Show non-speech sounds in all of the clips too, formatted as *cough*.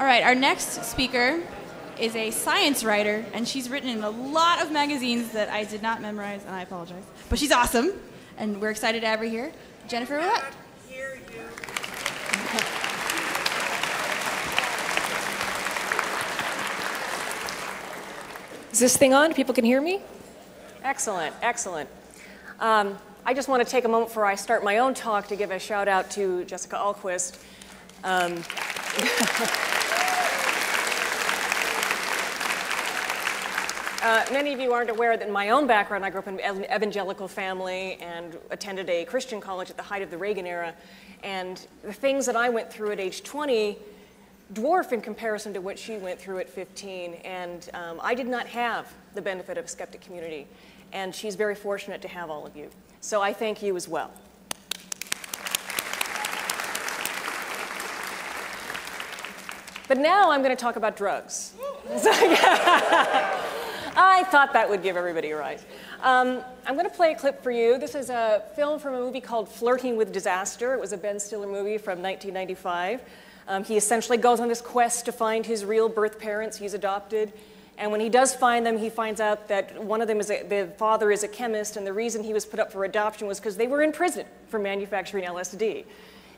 All right, our next speaker is a science writer, and she's written in a lot of magazines that I did not memorize, and I apologize. But she's awesome, and we're excited to have her here. Jennifer Ouellette. Is this thing on? People can hear me? Excellent, excellent. Um, I just want to take a moment before I start my own talk to give a shout out to Jessica Ahlquist. Um, *laughs* uh, many of you aren't aware that in my own background, I grew up in an evangelical family and attended a Christian college at the height of the Reagan era. And the things that I went through at age 20 dwarf in comparison to what she went through at 15. And um, I did not have the benefit of a skeptic community. And she's very fortunate to have all of you. So I thank you as well. But now I'm going to talk about drugs. *laughs* I thought that would give everybody a rise. Um, I'm going to play a clip for you. This is a film from a movie called Flirting with Disaster. It was a Ben Stiller movie from 1995. Um, he essentially goes on this quest to find his real birth parents he's adopted. And when he does find them, he finds out that one of them is a, the father is a chemist, and the reason he was put up for adoption was because they were in prison for manufacturing LSD.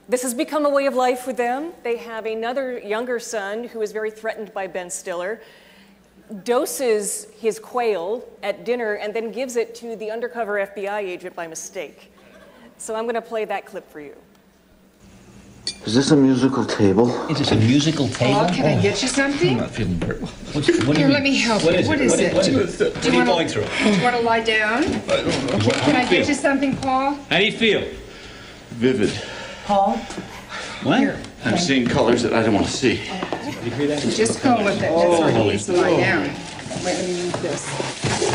This has become a way of life with them. They have another younger son who is very threatened by Ben Stiller, doses his quail at dinner, and then gives it to the undercover FBI agent by mistake. So I'm going to play that clip for you. Is this a musical table? Is this a musical table? Paul, can I get you something? I'm not feeling very well. What's, what do Here, you- let me help what you. is What it? is What it? What, Do- is it? do you are you wanna- going through? Do you want to lie down? I don't know. Can I do get you something, Paul? How do you feel? Vivid. Paul? What? I'm seeing colors that I don't want to see. Did you hear that? Just go with it. That's where he oh. needs to lie down. Wait, let me move this.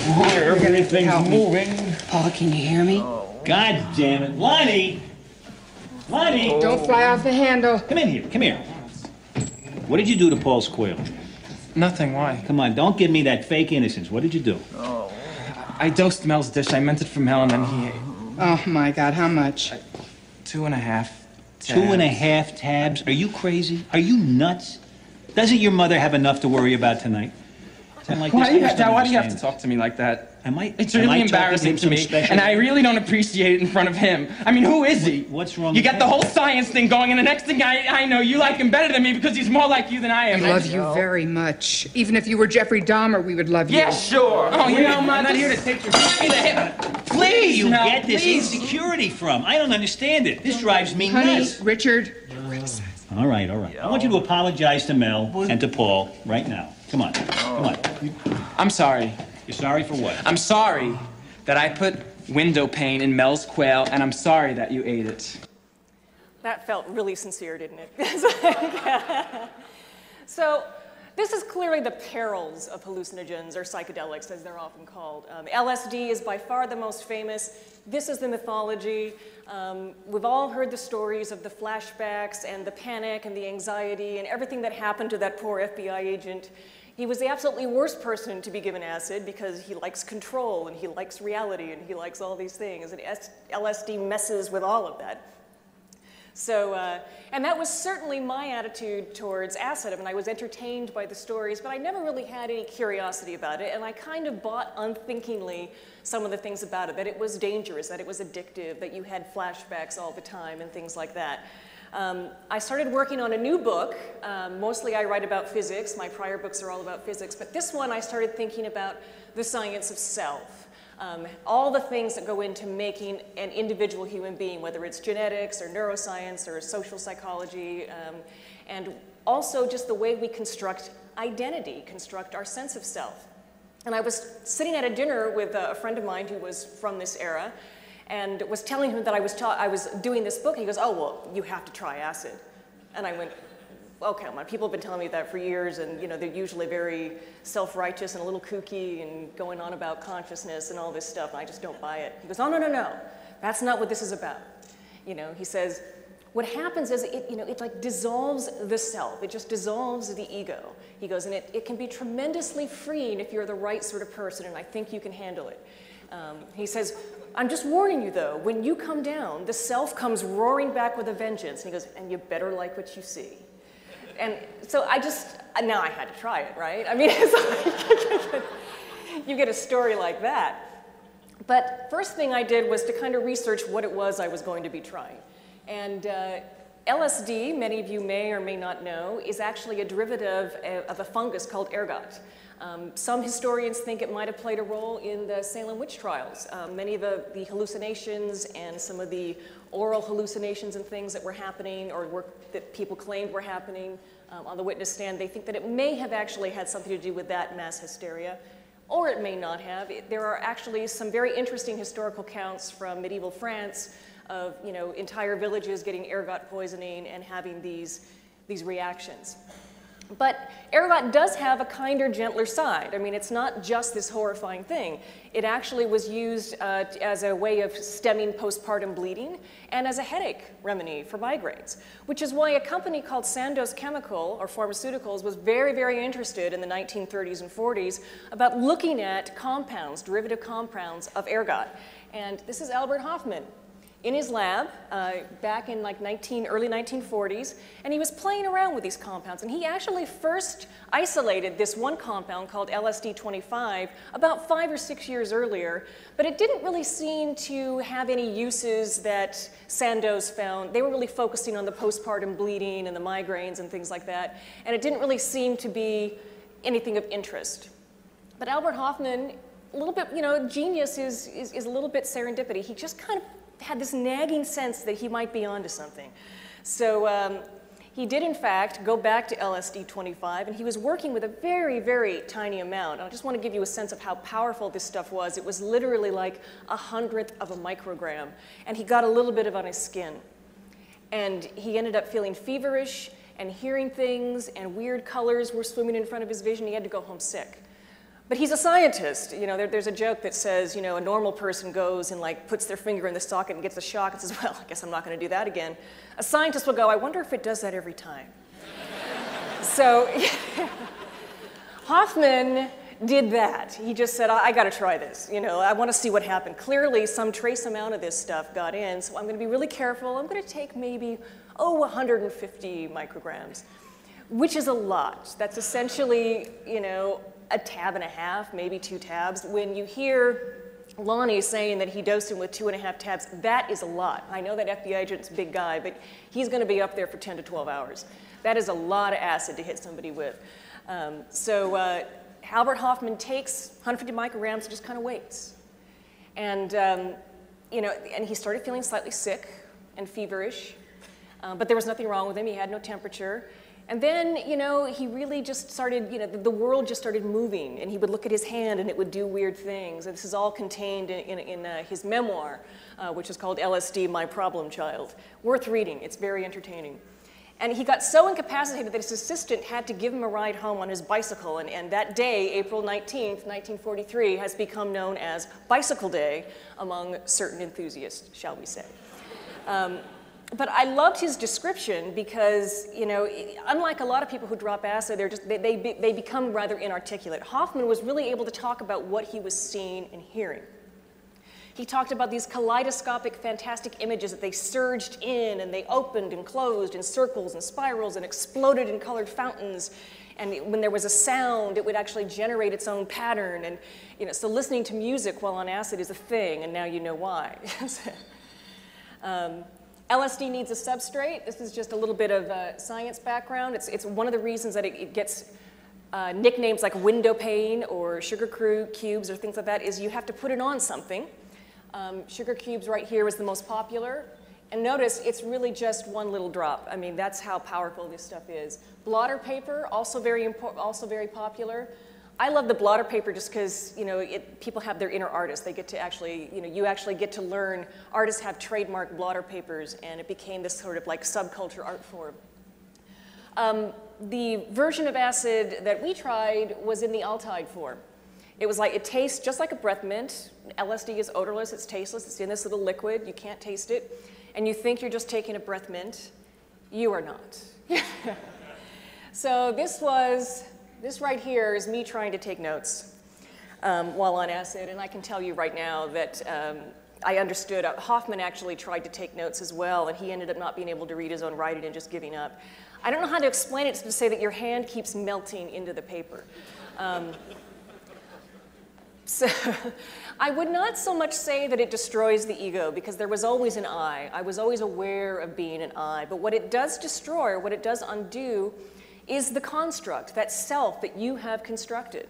Everything's help me. moving. Paul, can you hear me? God damn it. Lonnie! Lonnie! Don't fly off the handle. Come in here. Come here. What did you do to Paul's quail? Nothing, why? Come on, don't give me that fake innocence. What did you do? Oh. I dosed Mel's dish. I meant it for Mel, and then he ate Oh, my God, how much? two and a half. Two and a tabs. half tabs? Are you crazy? Are you nuts? Doesn't your mother have enough to worry about tonight? Like Why do you, just why do you have to talk to me like that? Am I- It's am really I embarrassing to me, special- and I really don't appreciate it in front of him. I mean, who is he? What's wrong You with got the whole science thing going, and the next thing I, I know, you like him better than me because he's more like you than I am. I love you very much. Even if you were Jeffrey Dahmer, we would love you. Yeah, sure. Oh, you know, I'm not here to take your me the hip. Where do Please, you Mel, get this please. insecurity from? I don't understand it. This drives me Honey, nuts. Richard, All right, all right. I want you to apologize to Mel and to Paul right now. Come on, come on. I'm sorry. You're sorry for what? I'm sorry that I put window pane in Mel's quail, and I'm sorry that you ate it. That felt really sincere, didn't it? *laughs* *laughs* so, this is clearly the perils of hallucinogens or psychedelics, as they're often called. Um, LSD is by far the most famous. This is the mythology. Um, we've all heard the stories of the flashbacks and the panic and the anxiety and everything that happened to that poor FBI agent. He was the absolutely worst person to be given acid because he likes control and he likes reality and he likes all these things. And LSD messes with all of that. So, uh, and that was certainly my attitude towards acid. I mean, I was entertained by the stories, but I never really had any curiosity about it. And I kind of bought unthinkingly some of the things about it that it was dangerous, that it was addictive, that you had flashbacks all the time, and things like that. Um, I started working on a new book. Um, mostly I write about physics. My prior books are all about physics. But this one I started thinking about the science of self. Um, all the things that go into making an individual human being, whether it's genetics or neuroscience or social psychology, um, and also just the way we construct identity, construct our sense of self. And I was sitting at a dinner with a friend of mine who was from this era, and was telling him that I was, I was doing this book. And he goes, "Oh well, you have to try acid." And I went, okay, well, people have been telling me that for years, and you know, they're usually very self-righteous and a little kooky and going on about consciousness and all this stuff, and I just don't buy it. He goes, oh, no, no, no, that's not what this is about. You know, he says, what happens is it, you know, it like dissolves the self. It just dissolves the ego. He goes, and it, it can be tremendously freeing if you're the right sort of person, and I think you can handle it. Um, he says, I'm just warning you though, when you come down, the self comes roaring back with a vengeance. And he goes, and you better like what you see. And so I just, now I had to try it, right? I mean, *laughs* like, *laughs* you get a story like that. But first thing I did was to kind of research what it was I was going to be trying. And uh, LSD, many of you may or may not know, is actually a derivative of a fungus called ergot. Um, some historians think it might have played a role in the Salem witch trials. Um, many of the, the, hallucinations and some of the oral hallucinations and things that were happening or were, that people claimed were happening um, on the witness stand, they think that it may have actually had something to do with that mass hysteria, or it may not have. It, there are actually some very interesting historical accounts from medieval France of you know, entire villages getting ergot poisoning and having these, these reactions. But ergot does have a kinder, gentler side. I mean, it's not just this horrifying thing. It actually was used uh, as a way of stemming postpartum bleeding and as a headache remedy for migraines, which is why a company called Sandoz Chemical or Pharmaceuticals was very, very interested in the 1930s and 40s about looking at compounds, derivative compounds of ergot. And this is Albert Hofmann, in his lab uh, back in like 19, early 1940s, and he was playing around with these compounds. And he actually first isolated this one compound called LSD-25 about five or six years earlier, but it didn't really seem to have any uses that Sandoz found. They were really focusing on the postpartum bleeding and the migraines and things like that, and it didn't really seem to be anything of interest. But Albert Hofmann a little bit, you know, genius is, is, is, a little bit serendipity. He just kind of had this nagging sense that he might be onto something. So um, he did, in fact, go back to LSD 25, and he was working with a very, very tiny amount. I just want to give you a sense of how powerful this stuff was. It was literally like a hundredth of a microgram, and he got a little bit of on his skin. And he ended up feeling feverish and hearing things, and weird colors were swimming in front of his vision. He had to go home sick. But he's a scientist. You know, there, there's a joke that says, you know, a normal person goes and like puts their finger in the socket and gets a shock and says, well, I guess I'm not going to do that again. A scientist will go, I wonder if it does that every time. *laughs* so *laughs* Hofmann did that. He just said, I, I got to try this. You know, I want to see what happened. Clearly, some trace amount of this stuff got in, so I'm going to be really careful. I'm going to take maybe, oh, 150 micrograms, which is a lot. That's essentially, you know, a tab and a half, maybe two tabs. When you hear Lonnie saying that he dosed him with two and a half tabs, that is a lot. I know that FBI agent's a big guy, but he's going to be up there for 10 to 12 hours. That is a lot of acid to hit somebody with. Um, so uh, Albert Hofmann takes 150 micrograms and just kind of waits. And, um, you know, and he started feeling slightly sick and feverish, uh, but there was nothing wrong with him. He had no temperature. And then, you know, he really just started, you know, the, the, world just started moving, and he would look at his hand and it would do weird things. And this is all contained in, in, in uh, his memoir, uh, which is called LSD My Problem Child. Worth reading, it's very entertaining. And he got so incapacitated that his assistant had to give him a ride home on his bicycle. And, and that day, April 19th, 1943, has become known as Bicycle Day among certain enthusiasts, shall we say. Um, but I loved his description because, you know, unlike a lot of people who drop acid, they're just, they, they, they become rather inarticulate. Hofmann was really able to talk about what he was seeing and hearing. He talked about these kaleidoscopic, fantastic images that they surged in and they opened and closed in circles and spirals and exploded in colored fountains. And when there was a sound, it would actually generate its own pattern. And, you know, so listening to music while on acid is a thing, and now you know why. *laughs* um, LSD needs a substrate. This is just a little bit of a science background. It's, it's one of the reasons that it, it gets uh, nicknames like window pane or sugar cubes or things like that is you have to put it on something. Um, sugar cubes right here is the most popular. And notice it's really just one little drop. I mean, that's how powerful this stuff is. Blotter paper, also very, important, also very popular. I love the blotter paper just because you know it, people have their inner artist. They get to actually, you know, you actually get to learn. Artists have trademark blotter papers, and it became this sort of like subculture art form. Um, the version of acid that we tried was in the Altoid form. It was like it tastes just like a breath mint. LSD is odorless. It's tasteless. It's in this little liquid. You can't taste it, and you think you're just taking a breath mint. You are not. *laughs* so this was this right here is me trying to take notes um, while on acid, and I can tell you right now that um, I understood. Uh, Hofmann actually tried to take notes as well, and he ended up not being able to read his own writing and just giving up. I don't know how to explain it to say that your hand keeps melting into the paper. Um, *laughs* so I would not so much say that it destroys the ego because there was always an I. I was always aware of being an I. But what it does destroy, or what it does undo, is the construct, that self that you have constructed.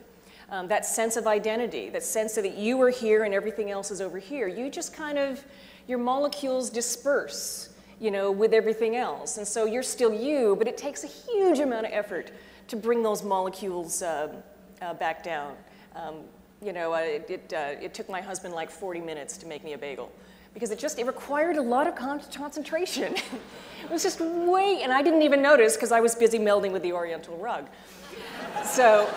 Um, that sense of identity, that sense that you are here and everything else is over here. You just kind of, your molecules disperse, you know, with everything else. And so you're still you, but it takes a huge amount of effort to bring those molecules uh, uh, back down. Um, you know, uh, it, it, it, took my husband like 40 minutes to make me a bagel because it just, it required a lot of con concentration. *laughs* it was just way, and I didn't even notice because I was busy melding with the oriental rug. So, *laughs*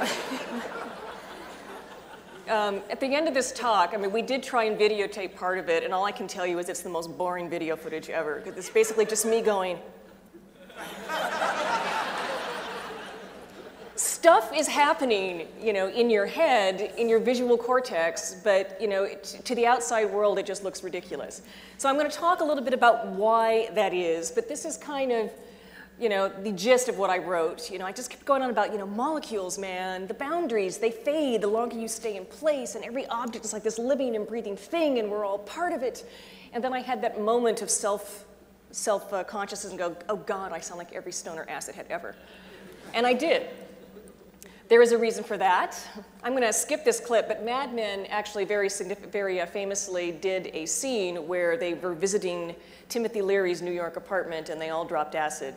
um, at the end of this talk, I mean, we did try and videotape part of it, and all I can tell you is it's the most boring video footage ever because it's basically just me going, stuff is happening, you know, in your head, in your visual cortex, but, you know, to the outside world, it just looks ridiculous. So I'm going to talk a little bit about why that is, but this is kind of, you know, the gist of what I wrote. You know, I just kept going on about, you know, molecules, man, the boundaries, they fade the longer you stay in place, and every object is like this living and breathing thing, and we're all part of it. And then I had that moment of self, self-consciousness uh, and go, oh God, I sound like every stoner acid head ever. And I did. There is a reason for that. I'm going to skip this clip, but Mad Men actually very, very uh, famously did a scene where they were visiting Timothy Leary's New York apartment and they all dropped acid.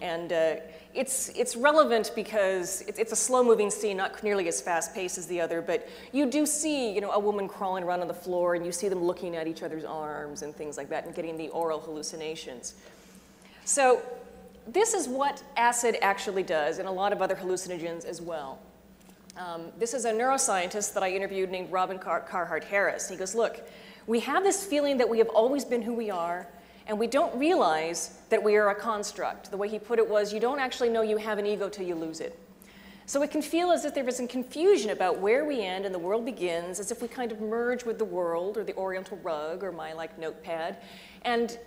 And uh, it's, it's relevant because it's, it's a slow-moving scene, not nearly as fast-paced as the other, but you do see you know, a woman crawling around on the floor and you see them looking at each other's arms and things like that and getting the oral hallucinations. So this is what acid actually does, and a lot of other hallucinogens as well. Um, this is a neuroscientist that I interviewed named Robin Car Carhart Harris. He goes, look, we have this feeling that we have always been who we are, and we don't realize that we are a construct. The way he put it was, you don't actually know you have an ego till you lose it. So it can feel as if there is some confusion about where we end and the world begins, as if we kind of merge with the world or the oriental rug or my like notepad. And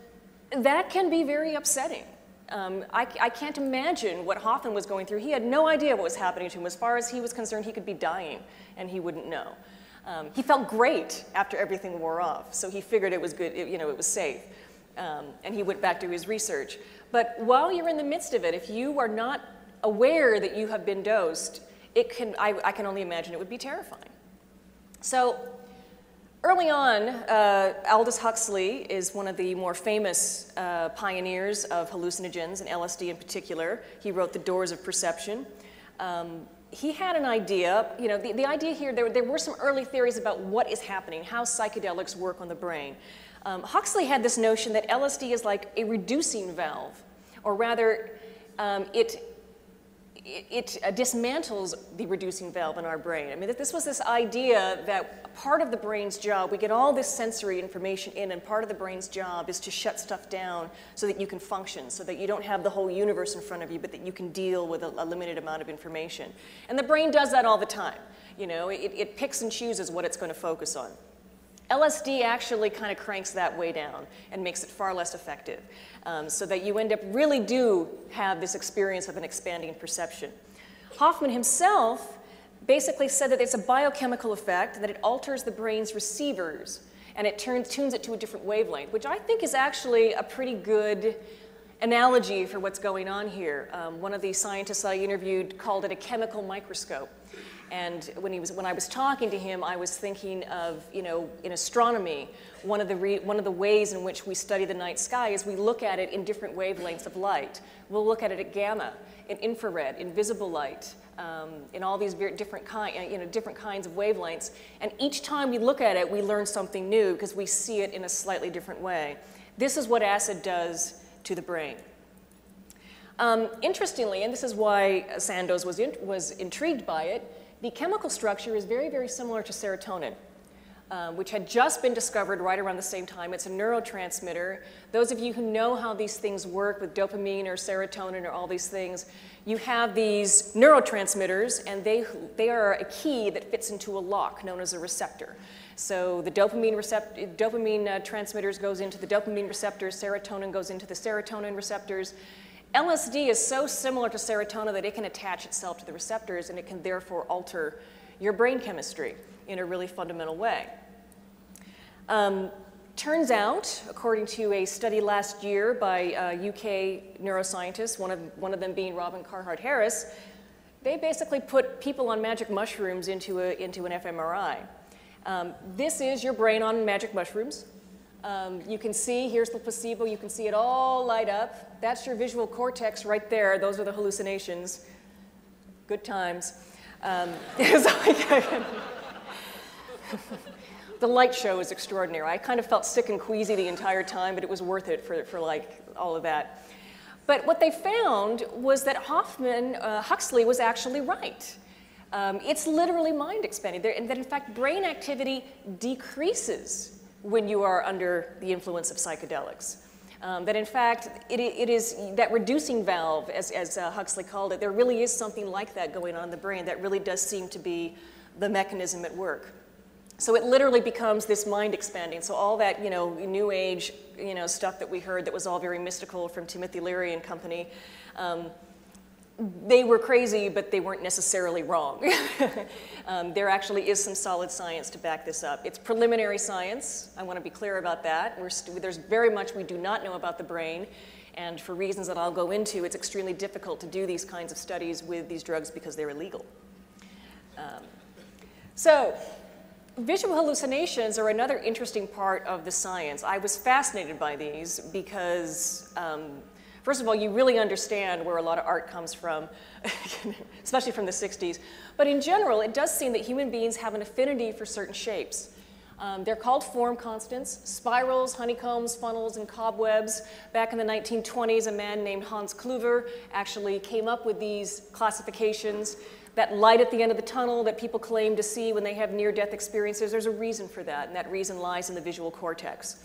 that can be very upsetting. Um, I, I, can't imagine what Hofmann was going through. He had no idea what was happening to him. As far as he was concerned, he could be dying and he wouldn't know. Um, he felt great after everything wore off, so he figured it was good, it, you know, it was safe. Um, and he went back to his research. But while you're in the midst of it, if you are not aware that you have been dosed, it can, I, I can only imagine it would be terrifying. So Early on, uh, Aldous Huxley is one of the more famous uh, pioneers of hallucinogens, and LSD in particular. He wrote The Doors of Perception. Um, he had an idea, you know, the, the idea here, there, there were some early theories about what is happening, how psychedelics work on the brain. Um, Huxley had this notion that LSD is like a reducing valve, or rather, um, it it, uh, dismantles the reducing valve in our brain. I mean, this was this idea that part of the brain's job, we get all this sensory information in, and part of the brain's job is to shut stuff down so that you can function, so that you don't have the whole universe in front of you, but that you can deal with a, a limited amount of information. And the brain does that all the time. You know, it, it picks and chooses what it's going to focus on. LSD actually kind of cranks that way down and makes it far less effective um, so that you end up really do have this experience of an expanding perception. Hofmann himself basically said that it's a biochemical effect, that it alters the brain's receivers and it turns, tunes it to a different wavelength, which I think is actually a pretty good analogy for what's going on here. Um, one of the scientists I interviewed called it a chemical microscope. And when, he was, when I was talking to him, I was thinking of, you know, in astronomy, one of, the re, one of the ways in which we study the night sky is we look at it in different wavelengths of light. We'll look at it at gamma, in infrared, in visible light, um, in all these different, kind, you know, different kinds of wavelengths. And each time we look at it, we learn something new because we see it in a slightly different way. This is what acid does to the brain. Um, interestingly, and this is why Sandoz was, in, was intrigued by it, the chemical structure is very, very similar to serotonin, um, which had just been discovered right around the same time. It's a neurotransmitter. Those of you who know how these things work with dopamine or serotonin or all these things, you have these neurotransmitters, and they, they are a key that fits into a lock known as a receptor. So the dopamine, recept- dopamine uh, transmitters goes into the dopamine receptors, serotonin goes into the serotonin receptors. LSD is so similar to serotonin that it can attach itself to the receptors and it can therefore alter your brain chemistry in a really fundamental way. Um, turns out, according to a study last year by uh, UK neuroscientists, one of, one of them being Robin Carhart Harris, they basically put people on magic mushrooms into, a, into an fMRI. Um, this is your brain on magic mushrooms. Um, you can see, here's the placebo, you can see it all light up. That's your visual cortex right there. Those are the hallucinations. Good times. Um, *laughs* *laughs* the light show is extraordinary. I kind of felt sick and queasy the entire time, but it was worth it for, for like all of that. But what they found was that Hofmann, uh, Huxley was actually right. Um, it's literally mind expanding, there, and that in fact brain activity decreases when you are under the influence of psychedelics. Um, that in fact, it, it is that reducing valve, as, as uh, Huxley called it, there really is something like that going on in the brain that really does seem to be the mechanism at work. So it literally becomes this mind expanding. So all that, you know, new age, you know, stuff that we heard that was all very mystical from Timothy Leary and company, um, they were crazy, but they weren't necessarily wrong. *laughs* um, there actually is some solid science to back this up. It's preliminary science. I want to be clear about that. there's very much we do not know about the brain. And for reasons that I'll go into, it's extremely difficult to do these kinds of studies with these drugs because they're illegal. Um, so, visual hallucinations are another interesting part of the science. I was fascinated by these because um, First of all, you really understand where a lot of art comes from, *laughs* especially from the 60s. But in general, it does seem that human beings have an affinity for certain shapes. Um, they're called form constants, spirals, honeycombs, funnels, and cobwebs. Back in the 1920s, a man named Hans Kluver actually came up with these classifications. That light at the end of the tunnel that people claim to see when they have near-death experiences, there's a reason for that, and that reason lies in the visual cortex.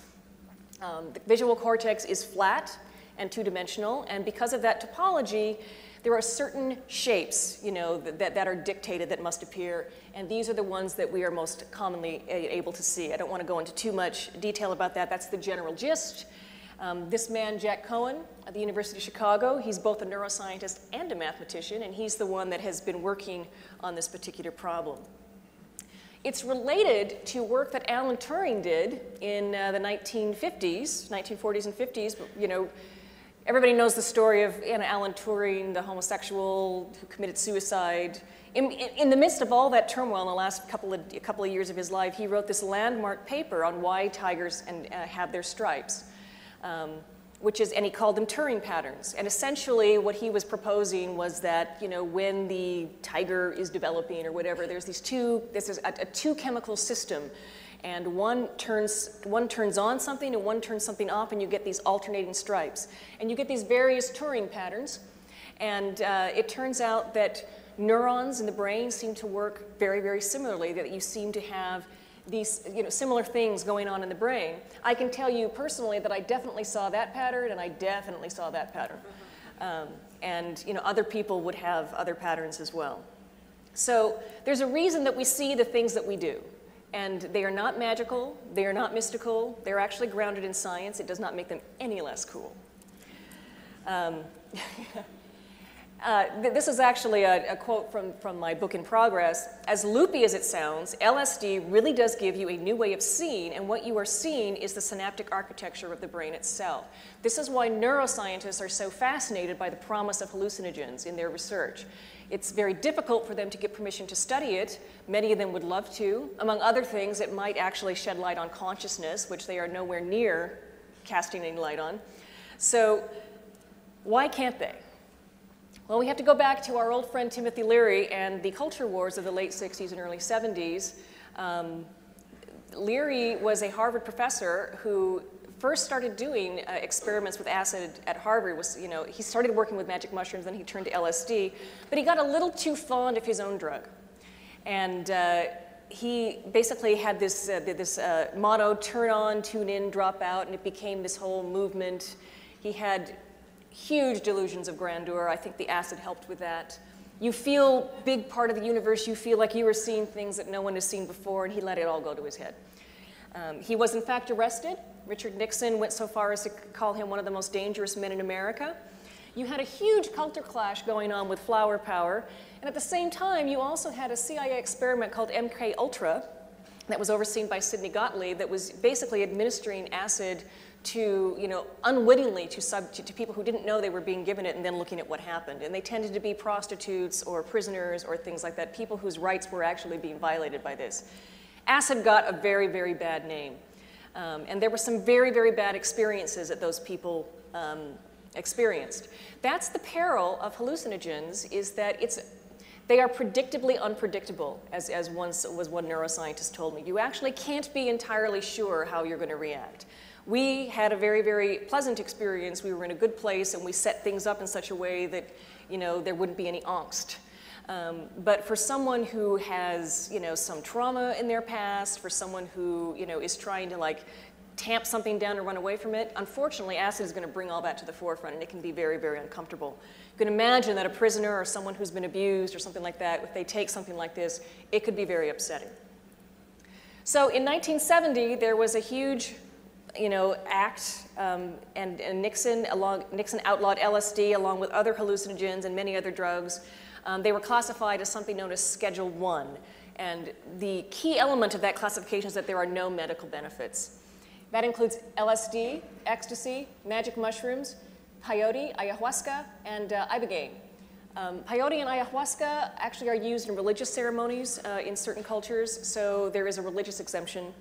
Um, the visual cortex is flat, and two-dimensional, and because of that topology, there are certain shapes, you know, that, that are dictated that must appear, and these are the ones that we are most commonly able to see. I don't want to go into too much detail about that. That's the general gist. Um, this man, Jack Cowan, at the University of Chicago, he's both a neuroscientist and a mathematician, and he's the one that has been working on this particular problem. It's related to work that Alan Turing did in uh, the 1950s, 1940s and 50s, you know, Everybody knows the story of Anna Alan Turing, the homosexual who committed suicide. In, in, in, the midst of all that turmoil in the last couple of, a couple of years of his life, he wrote this landmark paper on why tigers and, uh, have their stripes, um, which is, and he called them Turing patterns. And essentially, what he was proposing was that, you know, when the tiger is developing or whatever, there's these two, this is a, a two chemical system and one turns, one turns on something and one turns something off, and you get these alternating stripes. And you get these various Turing patterns, and uh, it turns out that neurons in the brain seem to work very, very similarly, that you seem to have these you know, similar things going on in the brain. I can tell you personally that I definitely saw that pattern, and I definitely saw that pattern. Um, and you know, other people would have other patterns as well. So there's a reason that we see the things that we do. And they are not magical, they are not mystical, they're actually grounded in science. It does not make them any less cool. Um, *laughs* uh, th this is actually a, a, quote from, from my book in progress. As loopy as it sounds, LSD really does give you a new way of seeing, and what you are seeing is the synaptic architecture of the brain itself. This is why neuroscientists are so fascinated by the promise of hallucinogens in their research. It's very difficult for them to get permission to study it. Many of them would love to. Among other things, it might actually shed light on consciousness, which they are nowhere near casting any light on. So why can't they? Well, we have to go back to our old friend Timothy Leary and the culture wars of the late 60s and early 70s. Um, Leary was a Harvard professor who first started doing uh, experiments with acid at Harvard was, you know, he started working with magic mushrooms, then he turned to LSD, but he got a little too fond of his own drug. And uh, he basically had this, uh, this uh, motto, turn on, tune in, drop out, and it became this whole movement. He had huge delusions of grandeur. I think the acid helped with that. You feel big part of the universe. You feel like you were seeing things that no one has seen before, and he let it all go to his head. Um, he was, in fact, arrested. Richard Nixon went so far as to call him one of the most dangerous men in America. You had a huge culture clash going on with flower power, and at the same time, you also had a CIA experiment called MK Ultra that was overseen by Sidney Gottlieb that was basically administering acid to, you know, unwittingly to, sub, to, to, people who didn't know they were being given it and then looking at what happened. And they tended to be prostitutes or prisoners or things like that, people whose rights were actually being violated by this. Acid got a very, very bad name. Um, and there were some very, very bad experiences that those people um, experienced. That's the peril of hallucinogens is that it's they are predictably unpredictable, as, as once was one neuroscientist told me. You actually can't be entirely sure how you're going to react. We had a very, very pleasant experience. We were in a good place and we set things up in such a way that, you know, there wouldn't be any angst. Um, but for someone who has, you know, some trauma in their past, for someone who, you know, is trying to like tamp something down or run away from it, unfortunately, acid is going to bring all that to the forefront and it can be very, very uncomfortable. You can imagine that a prisoner or someone who's been abused or something like that, if they take something like this, it could be very upsetting. So in 1970, there was a huge you know, act, um, and, and, Nixon, along, Nixon outlawed LSD along with other hallucinogens and many other drugs. Um, they were classified as something known as Schedule 1. And the key element of that classification is that there are no medical benefits. That includes LSD, ecstasy, magic mushrooms, peyote, ayahuasca, and uh, ibogaine. Um, peyote and ayahuasca actually are used in religious ceremonies uh, in certain cultures, so there is a religious exemption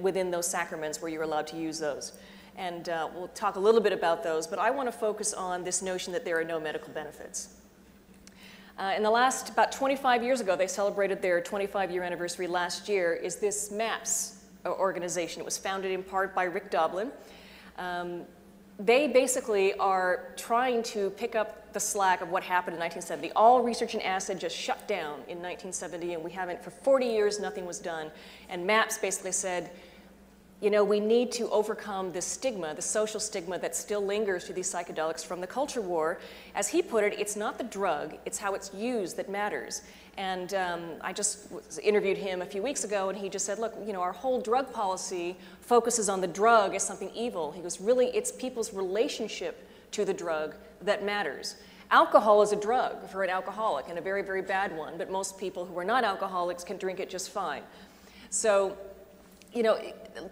within those sacraments where you're allowed to use those. And uh, we'll talk a little bit about those, but I want to focus on this notion that there are no medical benefits. Uh, in the last, about 25 years ago, they celebrated their 25 year anniversary last year, is this MAPS organization. It was founded in part by Rick Doblin. Um, they basically are trying to pick up the slack of what happened in 1970. All research in acid just shut down in 1970, and we haven't, for 40 years, nothing was done. And MAPS basically said, you know, we need to overcome the stigma, the social stigma that still lingers to these psychedelics from the culture war. As he put it, it's not the drug, it's how it's used that matters. And um, I just interviewed him a few weeks ago, and he just said, look, you know, our whole drug policy focuses on the drug as something evil. He goes, really, it's people's relationship to the drug that matters. Alcohol is a drug for an alcoholic, and a very, very bad one, but most people who are not alcoholics can drink it just fine. So you know,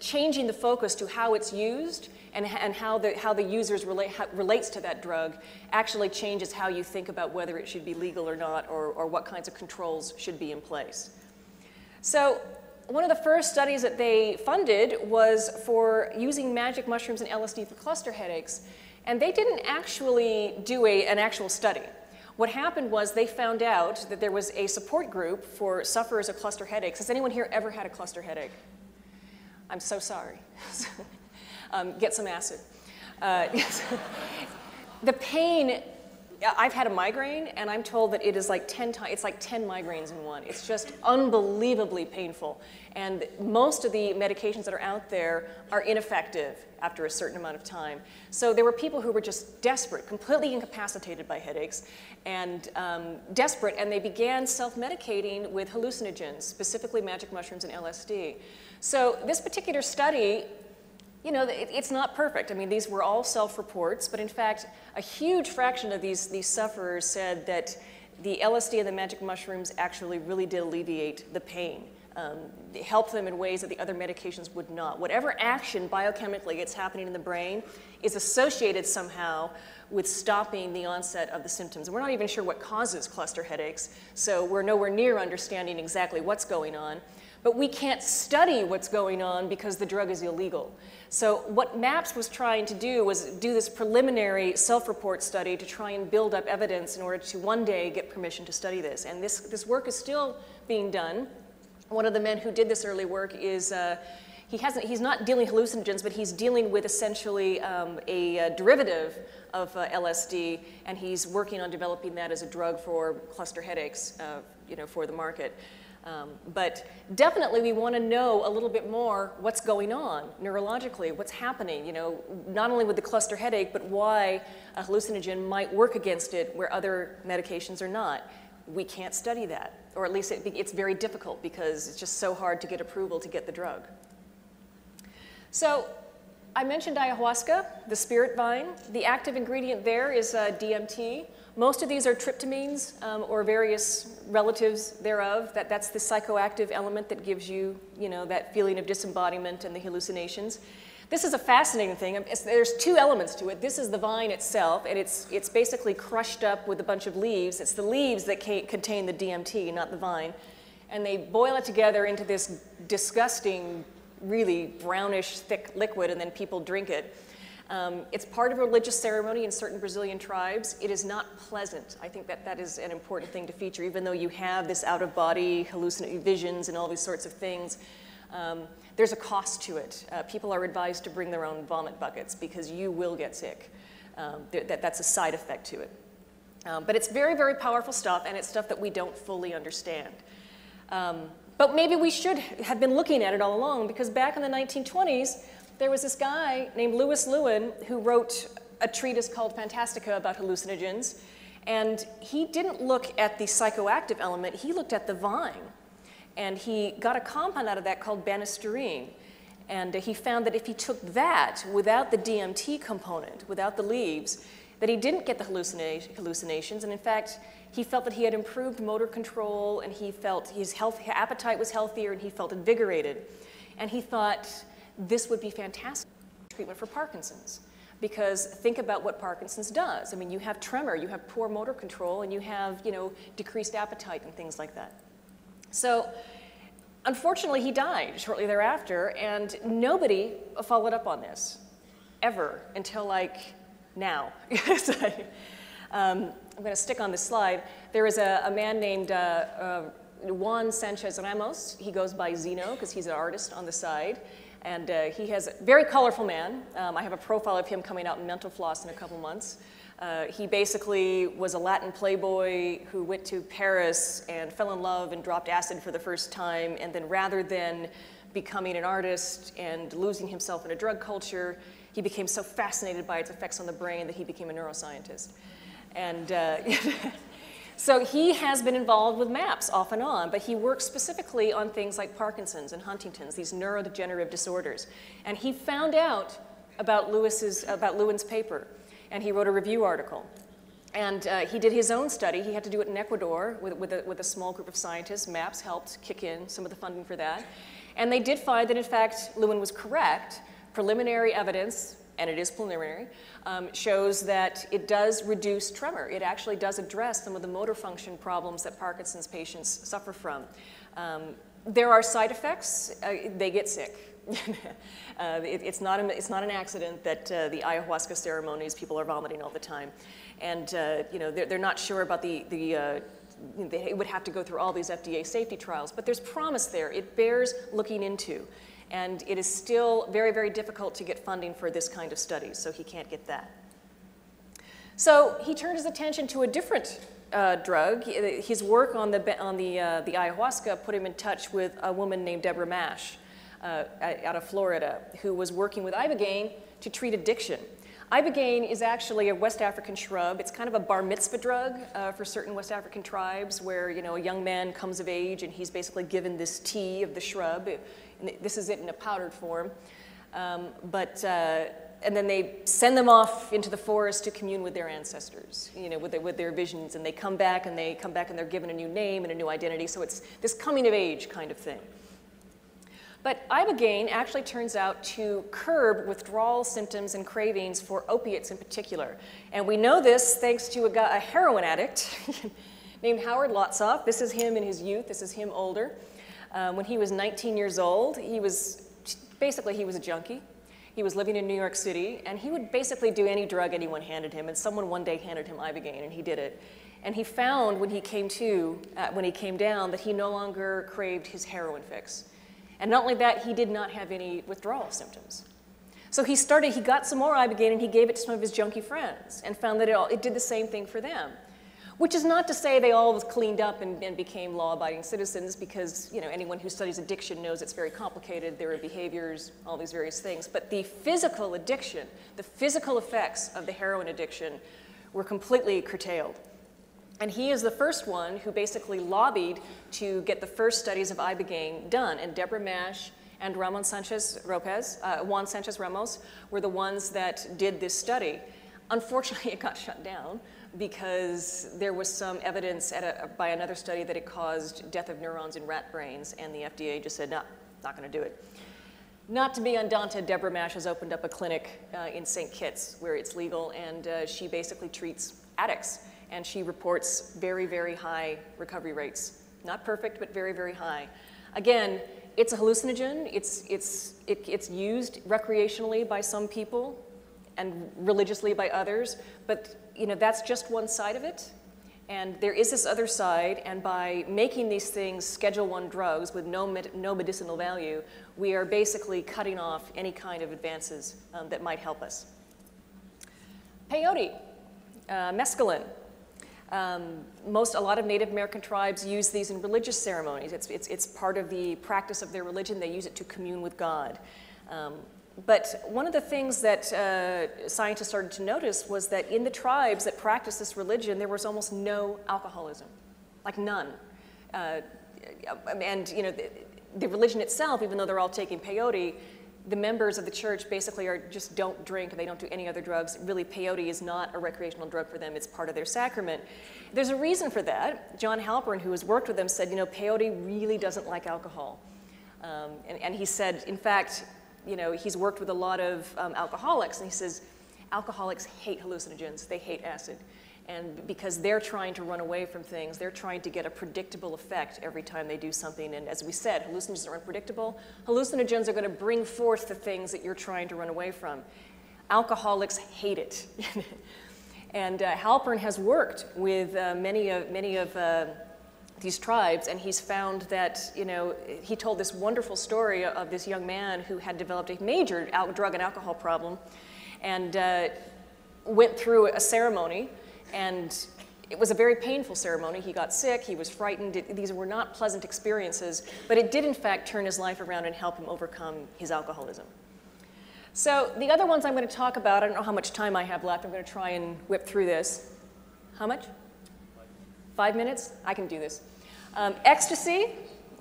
changing the focus to how it's used and, and how, the, how the users relate, relates to that drug actually changes how you think about whether it should be legal or not or, or what kinds of controls should be in place. So one of the first studies that they funded was for using magic mushrooms and LSD for cluster headaches. And they didn't actually do a, an actual study. What happened was they found out that there was a support group for sufferers of cluster headaches. Has anyone here ever had a cluster headache? I'm so sorry. *laughs* um, get some acid. Uh, *laughs* the pain, I've had a migraine and I'm told that it is like 10 times, it's like 10 migraines in one. It's just unbelievably painful. And most of the medications that are out there are ineffective after a certain amount of time. So there were people who were just desperate, completely incapacitated by headaches, and um, desperate, and they began self-medicating with hallucinogens, specifically magic mushrooms and LSD. So this particular study, you know, it, it's not perfect. I mean, these were all self-reports, but in fact, a huge fraction of these, these sufferers said that the LSD and the magic mushrooms actually really did alleviate the pain. Um, help them in ways that the other medications would not. Whatever action biochemically is happening in the brain is associated somehow with stopping the onset of the symptoms. And we're not even sure what causes cluster headaches, so we're nowhere near understanding exactly what's going on. But we can't study what's going on because the drug is illegal. So what MAPS was trying to do was do this preliminary self-report study to try and build up evidence in order to one day get permission to study this. And this, this work is still being done. One of the men who did this early work is, uh, he hasn't, he's not dealing hallucinogens, but he's dealing with essentially um, a, a, derivative of uh, LSD, and he's working on developing that as a drug for cluster headaches, uh, you know, for the market. Um, but definitely we want to know a little bit more what's going on neurologically, what's happening, you know, not only with the cluster headache, but why a hallucinogen might work against it where other medications are not. we can't study that, or at least it, it's very difficult because it's just so hard to get approval to get the drug. So I mentioned ayahuasca, the spirit vine. The active ingredient there is uh, DMT. Most of these are tryptamines um, or various relatives thereof. That, that's the psychoactive element that gives you, you know, that feeling of disembodiment and the hallucinations. This is a fascinating thing. There's two elements to it. This is the vine itself, and it's, it's basically crushed up with a bunch of leaves. It's the leaves that contain the DMT, not the vine. And they boil it together into this disgusting, really brownish, thick liquid, and then people drink it. Um, it's part of a religious ceremony in certain Brazilian tribes. It is not pleasant. I think that that is an important thing to feature, even though you have this out of body hallucinatory visions and all these sorts of things. Um, there's a cost to it. Uh, people are advised to bring their own vomit buckets because you will get sick. Um, th that, that's a side effect to it. Um, but it's very, very powerful stuff, and it's stuff that we don't fully understand. Um, but maybe we should have been looking at it all along because back in the 1920s, there was this guy named Louis Lewin who wrote a treatise called Phantastica about hallucinogens. And he didn't look at the psychoactive element, he looked at the vine. And he got a compound out of that called banisterine. And he found that if he took that without the DMT component, without the leaves, that he didn't get the hallucina hallucinations. And in fact, he felt that he had improved motor control and he felt his health, appetite was healthier and he felt invigorated. And he thought this would be fantastic treatment for Parkinson's. Because think about what Parkinson's does. I mean, you have tremor, you have poor motor control, and you have, you know, decreased appetite and things like that. So unfortunately, he died shortly thereafter, and nobody followed up on this ever until like now. *laughs* um, I'm going to stick on this slide. There is a, a man named uh, uh, Juan Sanchez Ramos. He goes by Zeno because he's an artist on the side. And uh, he has a very colorful man. Um, I have a profile of him coming out in Mental Floss in a couple months. Uh, he basically was a Latin playboy who went to Paris and fell in love and dropped acid for the first time. And then rather than becoming an artist and losing himself in a drug culture, he became so fascinated by its effects on the brain that he became a neuroscientist. And uh, *laughs* so he has been involved with MAPS off and on, but he works specifically on things like Parkinson's and Huntington's, these neurodegenerative disorders. And he found out about Lewis's, about Lewin's paper and he wrote a review article. And uh, he did his own study. He had to do it in Ecuador with, with, a, with a small group of scientists. MAPS helped kick in some of the funding for that. And they did find that, in fact, Lewin was correct. Preliminary evidence, and it is preliminary, um, shows that it does reduce tremor. It actually does address some of the motor function problems that Parkinson's patients suffer from. Um, there are side effects. Uh, they get sick. *laughs* uh, it, it's, not a, it's not an accident that uh, the ayahuasca ceremonies, people are vomiting all the time. And uh, you know, they're, they're not sure about the, the uh, they would have to go through all these FDA safety trials, but there's promise there. It bears looking into. And it is still very, very difficult to get funding for this kind of studies, so he can't get that. So he turned his attention to a different uh, drug. His work on the, on the, uh, the ayahuasca put him in touch with a woman named Deborah Mash uh, out of Florida who was working with ibogaine to treat addiction. Ibogaine is actually a West African shrub. It's kind of a bar mitzvah drug uh, for certain West African tribes where, you know, a young man comes of age and he's basically given this tea of the shrub. This is it in a powdered form. Um, but, uh, and then they send them off into the forest to commune with their ancestors, you know, with their, with their visions. And they come back and they come back and they're given a new name and a new identity. So it's this coming of age kind of thing. But ibogaine actually turns out to curb withdrawal symptoms and cravings for opiates in particular. And we know this thanks to a, a heroin addict *laughs* named Howard Lotsof. This is him in his youth, this is him older. Um, when he was 19 years old, he was basically he was a junkie. He was living in New York City, and he would basically do any drug anyone handed him. And someone one day handed him ibogaine, and he did it. And he found when he came to, uh, when he came down, that he no longer craved his heroin fix. And not only that, he did not have any withdrawal symptoms. So he started, he got some more Ibogaine and he gave it to some of his junkie friends and found that it, all, it did the same thing for them. Which is not to say they all cleaned up and, and became law-abiding citizens because you know, anyone who studies addiction knows it's very complicated. There are behaviors, all these various things. But the physical addiction, the physical effects of the heroin addiction were completely curtailed. And he is the first one who basically lobbied to get the first studies of ibogaine done. And Deborah Mash and Ramon Sanchez Lopez, uh, Juan Sanchez Ramos, were the ones that did this study. Unfortunately, *laughs* it got shut down because there was some evidence a, by another study that it caused death of neurons in rat brains, and the FDA just said, no, not going to do it. Not to be undaunted, Deborah Mash has opened up a clinic uh, in St. Kitts where it's legal, and uh, she basically treats addicts, and she reports very, very high recovery rates. Not perfect, but very, very high. Again, it's a hallucinogen. It's, it's, it, it's used recreationally by some people and religiously by others, but you know, that's just one side of it. And there is this other side, and by making these things Schedule One drugs with no, med no medicinal value, we are basically cutting off any kind of advances um, that might help us. Peyote, uh, mescaline. Um, most, a lot of Native American tribes use these in religious ceremonies. It's, it's, it's part of the practice of their religion. They use it to commune with God. Um, but one of the things that uh, scientists started to notice was that in the tribes that practiced this religion, there was almost no alcoholism, like none. Uh, and you know, the, the, religion itself, even though they're all taking peyote, the members of the church basically are just don't drink. They don't do any other drugs. Really, peyote is not a recreational drug for them. It's part of their sacrament. There's a reason for that. John Halpern, who has worked with them, said, you know, peyote really doesn't like alcohol. Um, and, and he said, in fact, you know, he's worked with a lot of um, alcoholics, and he says, alcoholics hate hallucinogens, they hate acid. And because they're trying to run away from things, they're trying to get a predictable effect every time they do something. And as we said, hallucinogens are unpredictable. Hallucinogens are going to bring forth the things that you're trying to run away from. Alcoholics hate it. *laughs* and uh, Halpern has worked with uh, many of, many of uh, these tribes, and he's found that, you know, he told this wonderful story of this young man who had developed a major drug and alcohol problem and uh, went through a ceremony, and it was a very painful ceremony. He got sick, he was frightened. It, these were not pleasant experiences, but it did, in fact, turn his life around and help him overcome his alcoholism. So, the other ones I'm going to talk about, I don't know how much time I have left. I'm going to try and whip through this. How much? Five minutes? I can do this. Um, ecstasy,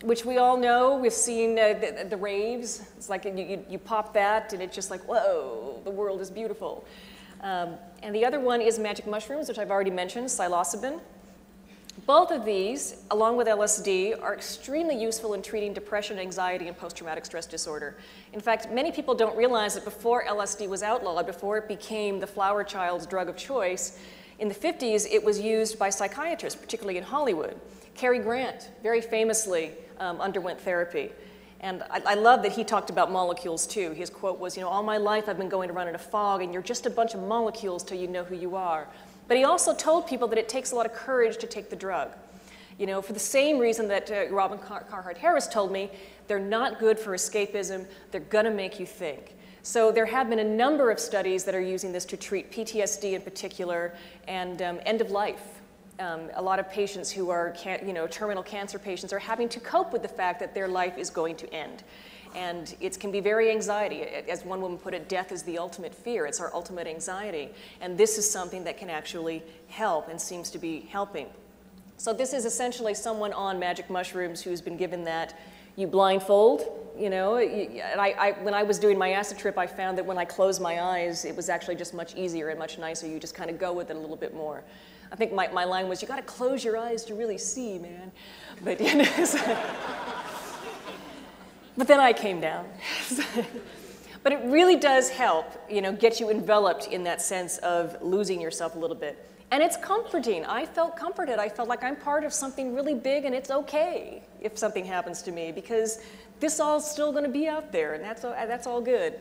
which we all know, we've seen uh, the, the, raves. It's like you, you, you, pop that and it's just like, whoa, the world is beautiful. Um, and the other one is magic mushrooms, which I've already mentioned, psilocybin. Both of these, along with LSD, are extremely useful in treating depression, anxiety, and post-traumatic stress disorder. In fact, many people don't realize that before LSD was outlawed, before it became the flower child's drug of choice, in the 50s, it was used by psychiatrists, particularly in Hollywood. Cary Grant, very famously, um, underwent therapy. And I, I, love that he talked about molecules too. His quote was, you know, all my life I've been going around in a fog and you're just a bunch of molecules till you know who you are. But he also told people that it takes a lot of courage to take the drug. You know, for the same reason that uh, Robin Car Carhart Harris told me, they're not good for escapism, they're gonna make you think. So there have been a number of studies that are using this to treat PTSD in particular and um, end of life. Um, a lot of patients who are, you know, terminal cancer patients are having to cope with the fact that their life is going to end. And it can be very anxiety. As one woman put it, death is the ultimate fear. It's our ultimate anxiety. And this is something that can actually help and seems to be helping. So this is essentially someone on magic mushrooms who's been given that you blindfold, you know. And I, I, when I was doing my acid trip, I found that when I closed my eyes, it was actually just much easier and much nicer. You just kind of go with it a little bit more. I think my, my line was, you got to close your eyes to really see, man. But, *laughs* you know, so, *laughs* but then I came down. *laughs* but it really does help, you know, get you enveloped in that sense of losing yourself a little bit. And it's comforting. I felt comforted. I felt like I'm part of something really big and it's okay if something happens to me because this all's still going to be out there and that's, that's all good.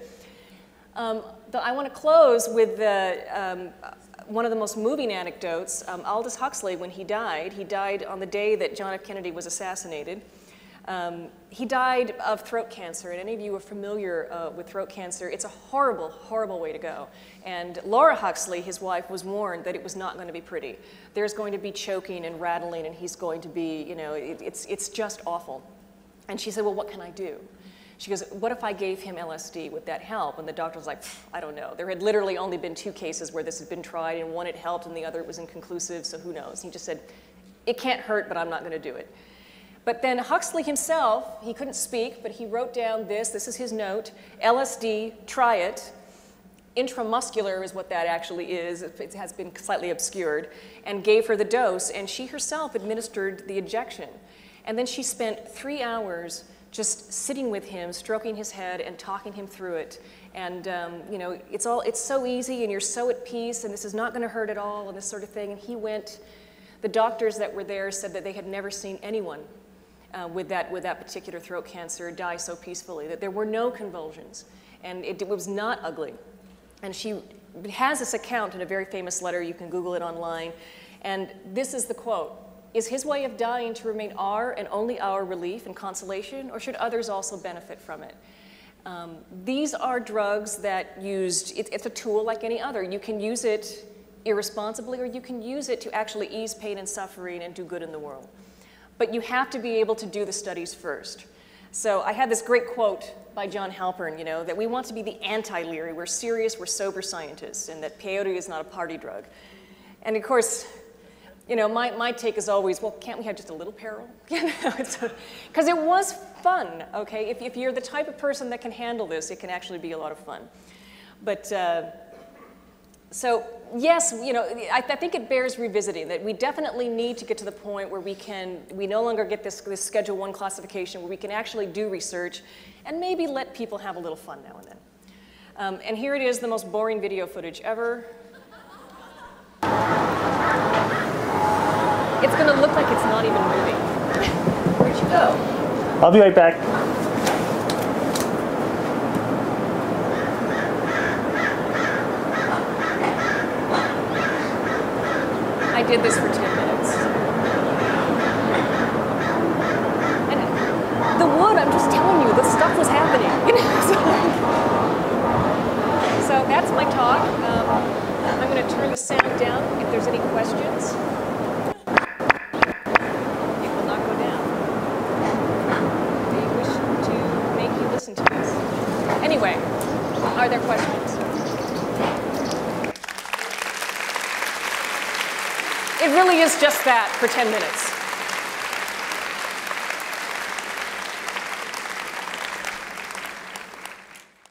Um, I want to close with the, um, one of the most moving anecdotes. Um, Aldous Huxley, when he died, he died on the day that John F. Kennedy was assassinated. Um, he died of throat cancer, and any of you are familiar uh, with throat cancer, it's a horrible, horrible way to go. And Laura Huxley, his wife, was warned that it was not going to be pretty. There's going to be choking and rattling, and he's going to be, you know, it, it's, it's just awful. And she said, Well, what can I do? She goes, What if I gave him LSD? Would that help? And the doctor was like, I don't know. There had literally only been two cases where this had been tried, and one it helped, and the other it was inconclusive, so who knows? He just said, It can't hurt, but I'm not going to do it. But then Huxley himself, he couldn't speak, but he wrote down this. This is his note LSD, try it. Intramuscular is what that actually is. It has been slightly obscured, and gave her the dose, and she herself administered the injection. And then she spent three hours just sitting with him, stroking his head, and talking him through it. And um, you know, it's all it's so easy, and you're so at peace, and this is not going to hurt at all, and this sort of thing. And he went. The doctors that were there said that they had never seen anyone uh, with that with that particular throat cancer die so peacefully. That there were no convulsions, and it, it was not ugly. And she has this account in a very famous letter. You can Google it online. And this is the quote Is his way of dying to remain our and only our relief and consolation, or should others also benefit from it? Um, these are drugs that used, it, it's a tool like any other. You can use it irresponsibly, or you can use it to actually ease pain and suffering and do good in the world. But you have to be able to do the studies first. So I had this great quote by John Halpern, you know, that we want to be the anti-Leary. We're serious, we're sober scientists, and that peyote is not a party drug. And of course, you know, my, my take is always, well, can't we have just a little peril? *laughs* You know, because it was fun, okay? If, if you're the type of person that can handle this, it can actually be a lot of fun. But, uh, so yes, you know, I, I, think it bears revisiting that we definitely need to get to the point where we can, we no longer get this, this Schedule One classification, where we can actually do research and maybe let people have a little fun now and then. Um, and here it is, the most boring video footage ever. It's going to look like it's not even moving. Where'd you go? I'll be right back. Did this for 10 minutes. And the wood, I'm just telling you, the stuff was happening. So, *laughs* so that's my talk. Um, I'm going to turn the sound down if there's any questions. It will not go down. They wish to make you listen to this. Anyway, are there questions? It really is just that for 10 minutes.